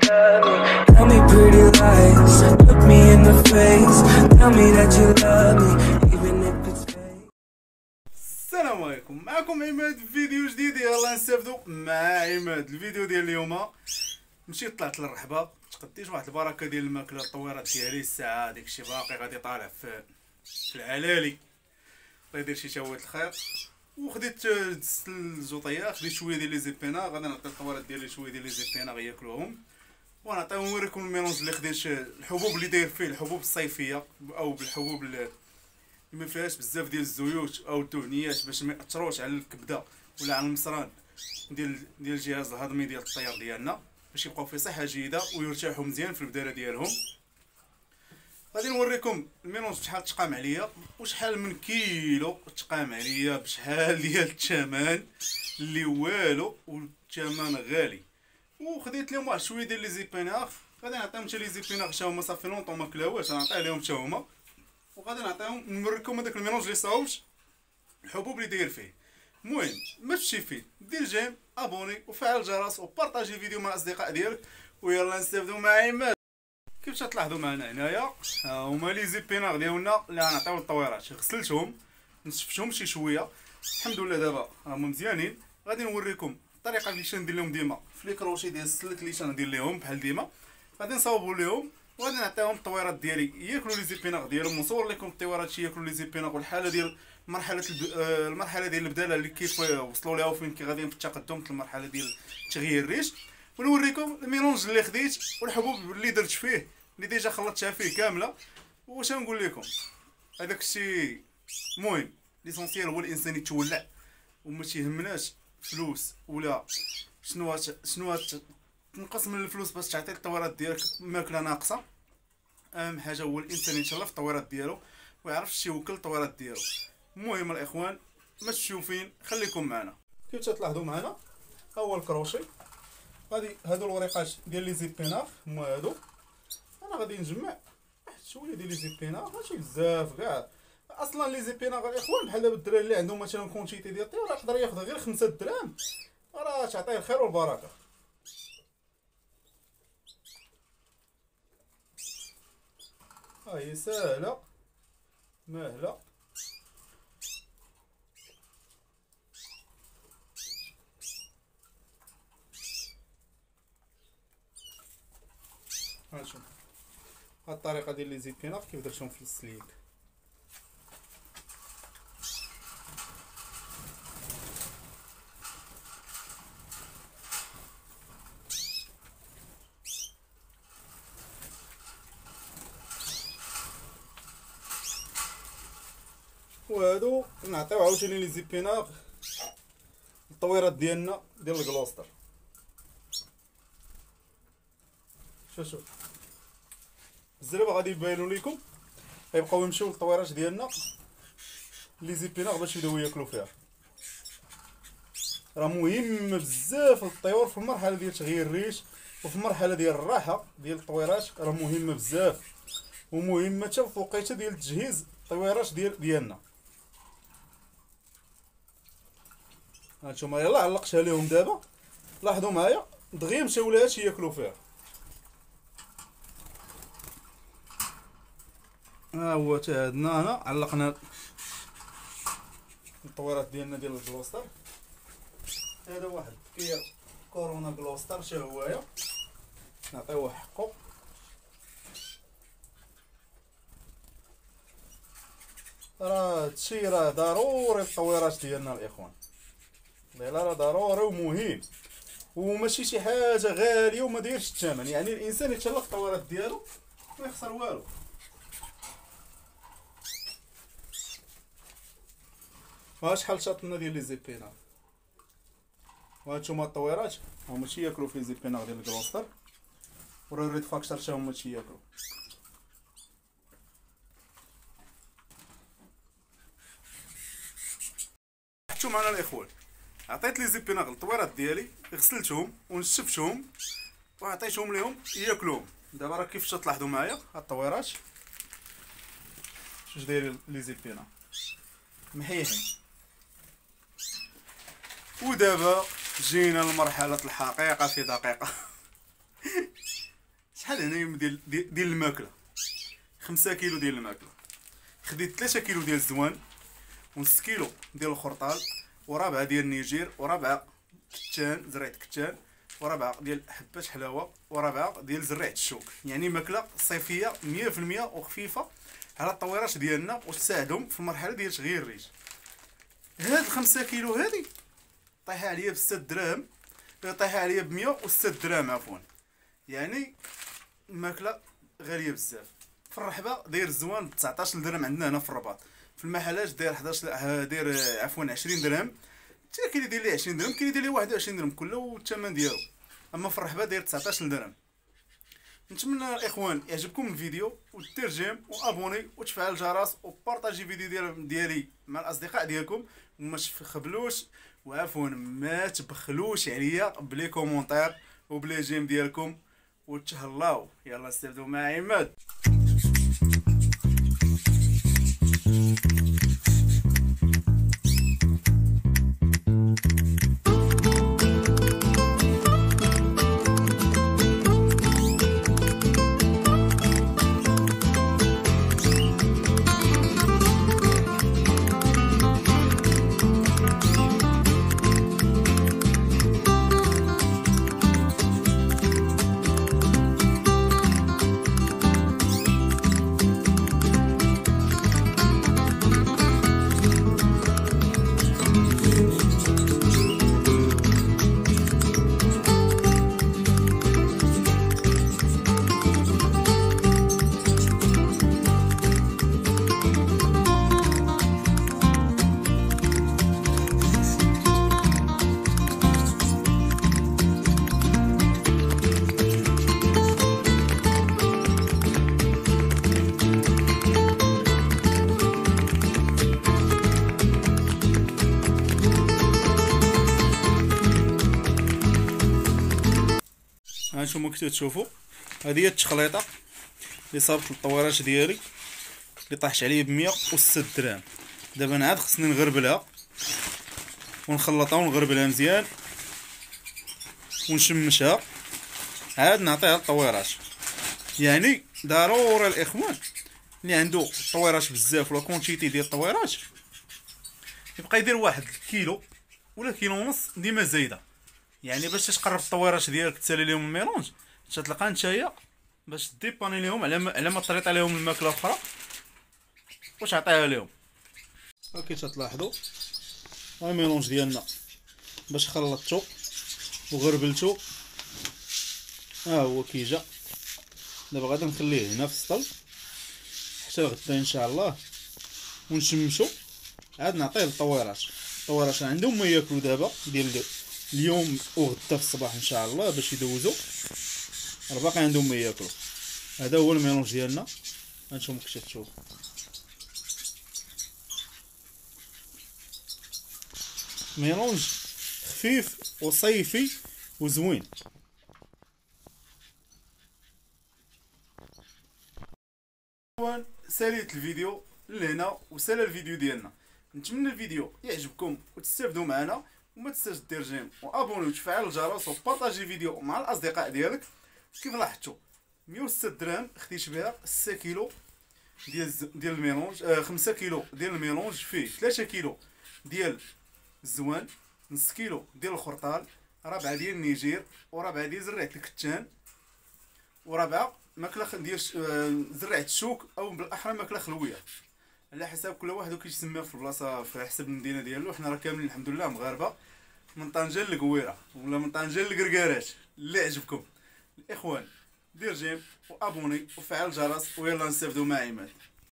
Tell me pretty lies, look me in the face. Tell me that you love me, even if it's fake. السلام عليكم معكم عماد في فيديو جديد. يلا نستافدو مع عماد الفيديو ديال اليوم. مشيت طلعت للرحبة. تقديت واحد البركة ديال الماكلة الطويرات ديالي؟ الساعة ديك الشي باقي. غادي طالع في في العلالي. الله يدير شي تاوات الخير. وخديت الزوطية. خديت شوية ديال les épinards غادي نعطي الطويرات ديالي شوية ديال les épinards غياكلوهم. ونعطيهم نوريكم ال mélange اللي خديت الحبوب اللي داير فيه الحبوب الصيفية أو بالحبوب اللي ما فيهاش بزاف ديال الزيوت أو الدهنيات باش ما يأثروش على الكبدة ولا على المصران ديال ديال الجهاز الهضمي ديال الطيار ديالنا باش يبقاو في صحة جيدة ويرتاحوا مزيان في البداله ديالهم. غادي نوريكم ال mélange بشحال تقام عليا وشحال من كيلو تقام عليا بشحال ديال الثمن اللي والو والثمن غالي. وخديت لهم واحد شوية ديال les épinards غادي نعطيهم حتى les épinards حتى هما صافي longtemps ما كلاوش غنعطيه لهم حتى هما. وغادي نعطيهم نوريكم هذاك ال mélange اللي صاوبت الحبوب اللي داير فيه. المهم ما تمشي فيه. دير j'aime abonner وفعل الجرس و partager الفيديو مع الأصدقاء ديالك. ويلا نستافدوا مع عماد كيف تلاحظوا معنا هنايا؟ ها هما les épinards ديالنا اللي غنعطيو للطويرات غسلتهم نشفتهم شي شوية. الحمد لله دابا راهم مزيانين. غادي نوريكم الطريقة اللي شندير لهم ديما؟ في les crochets ديال السلك اللي شندير لهم بحال ديما. غادي نصاوبوا لهم وغادي نعطيهم الطويرات ديالي. ياكلوا les épinards ديالهم ونصور لكم الطويرات شي ياكلوا les épinards. والحالة ديال مرحلة الب... آه، المرحلة ديال البدالة اللي كيف وصلوا لها وفين كي غاديين في التقدم المرحلة ديال تغيير الريش. ونوريكم ال mélange اللي خديت والحبوب اللي درت فيه اللي déjà خلطتها فيه كاملة. واش نقول لكم؟ هذاك الشيء المهم l'essentiel هو الإنسان يتولع وما تيهمناش فلوس. ولا شنو شنو تنقص من الفلوس باش تعطي الطويرات ديالك ماكلة ناقصة. أهم حاجة هو الانسان يتشرف الطويرات ديالو ويعرف شي يوكل الطويرات ديالو. المهم الإخوان ما تشوفين خليكم معنا. كيف تلاحظوا معنا؟ ها هو الكروشي. غادي هادو الوريقات ديال لي زيبيناغ هما هادو. أنا غادي نجمع واحد شوية ديال لي زيبيناغ ماشي بزاف كاع. أصلا لي زيبيناغ الاخوان بحال دابا الدراري اللي عندهم مثلا كونتيتي ديال الطيور يقدر ياخذ غير خمسة دراهم. راه تعطيه الخير والبركة. ها هي ساهله ماهله هانشوف هاد الطريقة ديال لي زيبيناغ كيف درتهم في السليك وهادو نعطيو عاوتاني لي زيبيناغ الطويرات ديالنا ديال الكلوستر شوف شوف. الزرابه غادي يبانو ليكم. غيبقاو يمشيو للطويرات ديالنا لي زيبيناغ باش يبداو ياكلو فيها. راه مهم بزاف الطيور في المرحلة ديال تغيير الريش وفي المرحلة ديال الراحة ديال الطويرات راه مهمه بزاف. ومهمه حتى في الوقيته ديال تجهيز الطويرات ديال ديالنا. هانتوما يلا علقتها لهم دابا. لاحظوا معايا دغيا مشاو لها شي ياكلوا فيها. ها هو تا عندنا هنا علقنا الطويرات ديالنا ديال الكلوستر هذا واحد كير كورونا كلوستر شا هوايا نعطيوه حقه. راه هادشي راه ضروري الطويرات ديالنا الإخوان. لا راه ضروري ومهم وماشي شي حاجة غالية وما دايرش الثمن. يعني الإنسان يتهلا في الطويرات ديالو ما يخسر والو. ها شحال شاطنا ديال لي زيبيناغ وهانتوما الطويرات هما شي ياكلو في زيبيناغ ديال ال Gloster ورا ال red factor حتى هما شي ياكلو شفتو معنا الإخوان؟ عطيت les épinards الطويرات ديالي غسلتهم ونشفتهم وعطيتهم لهم ياكلوهم. دابا راه كيف تلاحظوا معايا هاد الطويرات شوش دايرين les épinards محيحين. ودابا جينا لمرحلة الحقيقة في دقيقة. هنايا ديال ديال الماكلة؟ خمسة كيلو ديال الماكلة. خديت ثلاثة كيلو ديال الزوان ونص كيلو ديال الخرطال وربعة ديال النيجير وربعة كتان زريعة كتان وربعة ديال حبات حلاوة وربعة ديال زريعة الشوك. يعني مية في المية وخفيفة على الطويرات ديالنا وتساعدهم في المرحلة ديال تغيير الريش. هاد الخمسة كيلو هادي طيحة عليا بستة دراهم طيحة عليا بمية وستة دراهم عفوا. يعني الماكلة غالية بزاف. في الرحبة داير الزوان ب 19 درهم عندنا هنا في الرباط. في المحلات داير 11 آه، داير عفوا 20 درهم. حتى كاين اللي داير ليه 20 درهم كاين اللي داير ليه 21 درهم كله والثمن ديالو. أما في الرحبة داير 19 درهم. نتمنى الاخوان يعجبكم الفيديو ودير j'aime و abonner وتفعل الجرس و partager فيديو ديال ديالي مع الأصدقاء ديالكم. وما تخبلوش وعفوا ما تبخلوش عليا ب les commentaires و ب les j'aime ديالكم. وتهلاو. يلا استافدوا مع عماد هانتوما كنتو تشوفوا هذه هي التخليطه اللي صابت الطويرات ديالي اللي طاحت عليا بمية وستة دراهم دابا أنا عاد خصني نغربلها ونخلطها ونغربلها مزيان ونشمشها. عاد نعطيها للطويرات يعني ضروري الإخوان اللي عنده طويرات بزاف ولا كونتيتي ديال الطويرات يبقى يدير واحد كيلو ولا كيلو ونص ديما زايدة. يعني باش تقرب الطويرات ديالك تسالي لهم ال mélange تتلقى نتايا باش dépanner لهم على على ما طريط عليهم الماكلة الأخرى. واش تعطيها لهم هاكي تتلاحظوا ها ال mélange ديالنا. باش خلطتو وغربلتو. ها هو كي جا. دابا غادي نخليه هنا في السطل. حتى غدا إن شاء الله. ونشمشو. عاد نعطيه للطويرات الطويرات عندهم ما ياكلوا دابا. ديال اليوم وغدا في الصباح إن شاء الله باش يدوزو. راه باقي عندهم ما ياكلوا هذا هو ال mélange ديالنا. هانتوما كيفاش تشوفوا mélange خفيف وصيفي وزوين. ساليت الفيديو لهنا وسال الفيديو ديالنا. نتمنى الفيديو يعجبكم وتستافدوا معنا. وما تنساش دير j'aime و abonner وتفعل الجرس و partager فيديو مع الأصدقاء ديالك. كيف لاحظتوا 106 درهم خديت بها 6 كيلو ديال ديال ال mélange آه 5 كيلو ديال ال mélange فيه 3 كيلو ديال الزوان نص كيلو ديال الخرطال ربعة ديال ال niger وربعة ديال زرعة الكتان وربعة ماكلة ديال آه، زرعة الشوك أو بالأحرى ماكلة خلوية. على حساب كل واحد وكيسميها في البلاصه في حسب المدينة ديالو. حنا راه كاملين الحمد لله مغاربة. من طنجة للقويره ولا من طنجة للقرقارات اللي عجبكم الإخوان دير جيم وأبوني وفعل الجرس ويلا نستافدوا مع عماد